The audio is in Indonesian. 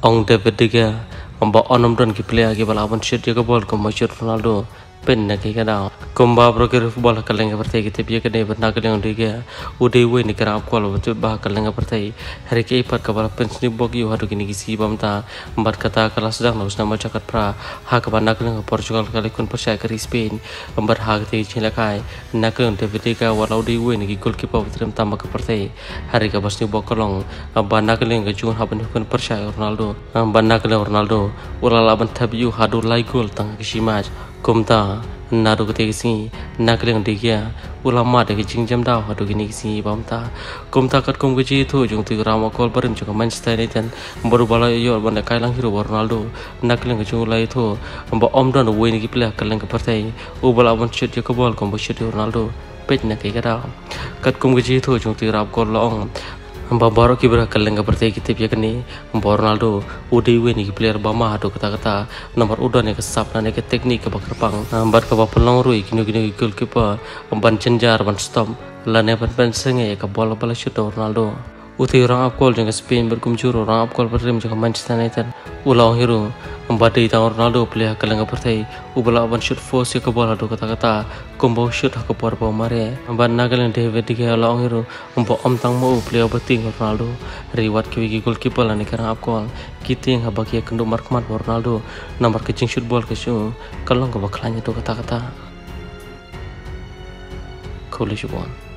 ong David Diga amba onom don ki player ki bala abon shit ya bol ko Cristiano Ronaldo pen na ki kada kumba bro ki football kaleng berte ki tip ye kene bna kaleng diga ude we ni kara ko lo tu ba kaleng berte hari ke ipat ka bala pen sni bok yu hadu kini ki si bamta. Mbat kata kala sedang nos nama cakat pra. Ha ka bana kaleng Portugal kali kun percaya kari Spain. Ambar ha te chila kai. Na kaleng David Diga wala ude we ni ki goalkeeper betrem tamba ka berte hari ka basni bok kolong. Bana kaleng ka jun haban kun percaya Ronaldo. Bana kaleng Ronaldo. Wala laban tabiu hadu lai gol tang ki match kumta naru ke tegi nakreng digia ulama de jing jam da hadu gini si bamta kumta kat kum ge tu jung tu rama kol barim juga manchester united baru bala yo banda kailang hero ronaldo nakreng ge jung lai tu om don we ni play kaleng ke partai u bala bon je ko bol ronaldo pet na ke kada kat kum ge tu jung tu kol long Baru kibra kaleng ka bertay kitip ya kani Ronaldo udi weni ki player bama hado kata kata nomor udah nih kesap nih teknik ke bakar pang bar ka bapelong rui kini kini goalkeeper. Ban cenjar ban stop lane ban ban senge ka bola bola shoot Ronaldo. Uti orang apkol dengan Spain berkumjur orang apkol berrim juga Manchester United ulang hero membadai tang Ronaldo pelih kaleng pertai ubala ban shoot force ke bola do kata kata combo shoot aku por po mare. Ban nagaleng David dige hero. Umbo om tang mo pelih berting Ronaldo. Riwat ke wigi goalkeeper lani karang apkol kiting habaki kendu markman Ronaldo. Nomor kecing shoot ball ke shu kalong ke bakalanya do kata kata Coolish one.